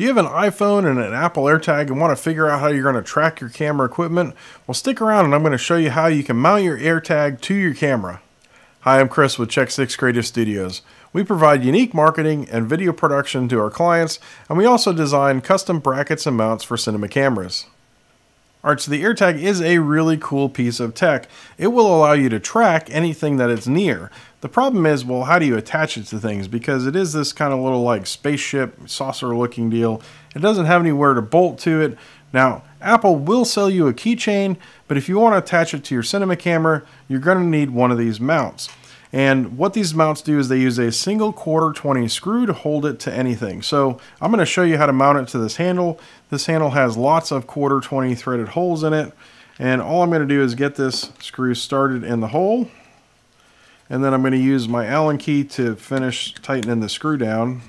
Do you have an iPhone and an Apple AirTag and want to figure out how you're going to track your camera equipment? Well, stick around and I'm going to show you how you can mount your AirTag to your camera. Hi, I'm Chris with CheckSix Creative Studios. We provide unique marketing and video production to our clients, and we also design custom brackets and mounts for cinema cameras. Alright, so the AirTag is a really cool piece of tech. It will allow you to track anything that it's near. The problem is, well, how do you attach it to things? Because it is this kind of little like spaceship, saucer looking deal. It doesn't have anywhere to bolt to it. Now, Apple will sell you a keychain, but if you want to attach it to your cinema camera, you're going to need one of these mounts. And what these mounts do is they use a single quarter 20 screw to hold it to anything. So I'm going to show you how to mount it to this handle. This handle has lots of quarter 20 threaded holes in it. And all I'm going to do is get this screw started in the hole. And then I'm going to use my Allen key to finish tightening the screw down.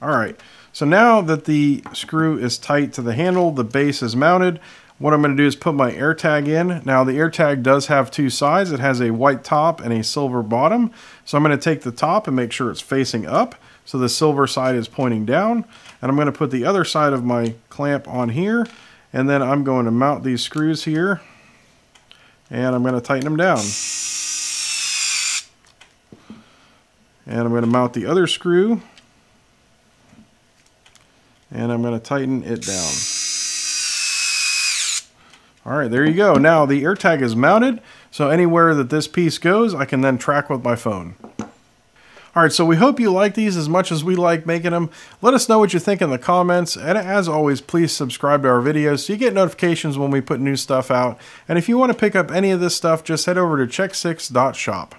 All right, so now that the screw is tight to the handle, the base is mounted, what I'm going to do is put my AirTag in. Now the AirTag does have two sides. It has a white top and a silver bottom. So I'm going to take the top and make sure it's facing up. So the silver side is pointing down. And I'm going to put the other side of my clamp on here. And then I'm going to mount these screws here. And I'm going to tighten them down. And I'm going to mount the other screw. And I'm going to tighten it down. All right, there you go. Now the AirTag is mounted, so anywhere that this piece goes, I can then track with my phone. All right, so we hope you like these as much as we like making them. Let us know what you think in the comments. And as always, please subscribe to our videos so you get notifications when we put new stuff out. And if you want to pick up any of this stuff, just head over to checksix.shop.